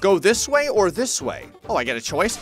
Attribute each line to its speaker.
Speaker 1: Go this way or this way? Oh, I get a choice?